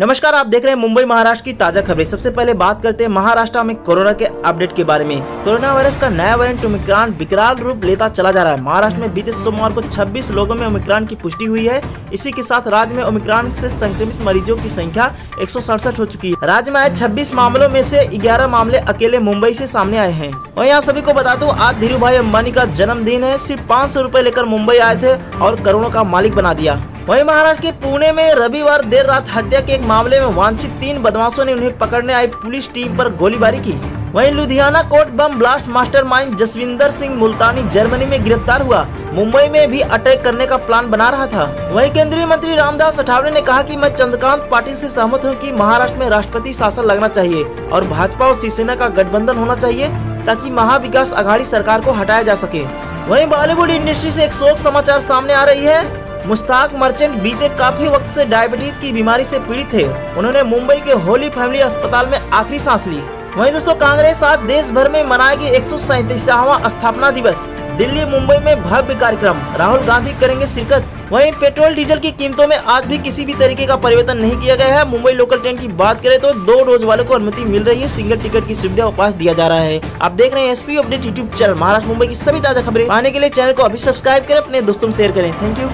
नमस्कार, आप देख रहे हैं मुंबई महाराष्ट्र की ताज़ा खबरें। सबसे पहले बात करते हैं महाराष्ट्र में कोरोना के अपडेट के बारे में। कोरोना वायरस का नया वेरिएंट ओमिक्रॉन विकराल रूप लेता चला जा रहा है। महाराष्ट्र में बीते सोमवार को 26 लोगों में ओमिक्रॉन की पुष्टि हुई है। इसी के साथ राज्य में ओमिक्रॉन से संक्रमित मरीजों की संख्या एक सौ सड़सठ हो चुकी है। राज्य में आए छब्बीस मामलों में ऐसी ग्यारह मामले अकेले मुंबई ऐसी सामने आए हैं। वही आप सभी को बता दू, आज धीरू भाई अम्बानी का जन्मदिन है। सिर्फ़ पाँच सौ लेकर मुंबई आए थे और करोड़ों का मालिक बना दिया। वहीं महाराष्ट्र के पुणे में रविवार देर रात हत्या के एक मामले में वांछित तीन बदमाशों ने उन्हें पकड़ने आई पुलिस टीम पर गोलीबारी की। वहीं Ludhiana court bomb blast mastermind Jaswinder Singh Multani Germany में गिरफ़्तार हुआ। मुंबई में भी अटैक करने का प्लान बना रहा था। वहीं केंद्रीय मंत्री रामदास अठावले ने कहा कि मैं चंद्रकांत पाटिल से सहमत हूँ कि महाराष्ट्र में राष्ट्रपति शासन लगना चाहिए और भाजपा और शिवसेना का गठबंधन होना चाहिए ताकि महाविकास आघाड़ी सरकार को हटाया जा सके। वहीं बॉलीवुड इंडस्ट्री से एक शोक समाचार सामने आ रही है। मुश्ताक मर्चेंट बीते काफ़ी वक्त से डायबिटीज़ की बीमारी से पीड़ित थे। उन्होंने मुंबई के होली फैमिली अस्पताल में आखिरी सांस ली। वहीं दोस्तों, कांग्रेस आज देश भर में मनाएगी एक सौ स्थापना दिवस। दिल्ली, मुंबई में भव्य कार्यक्रम। राहुल गांधी करेंगे शिरकत। वहीं पेट्रोल, डीजल की कीमतों में आज भी किसी भी तरीके का परिवर्तन नहीं किया गया है। मुंबई लोकल ट्रेन की बात करें तो दो रोज वालों को अनुमति मिल रही है। सिंगल टिकट की सुविधा उपास दिया जा रहा है। आप देख रहे हैं SP update YouTube channel. Maharashtra, Mumbai की सभी ताज़ा खबरें पाने के लिए चैनल को अभी सब्सक्राइब करें, अपने दोस्तों शेयर करें। Thank you.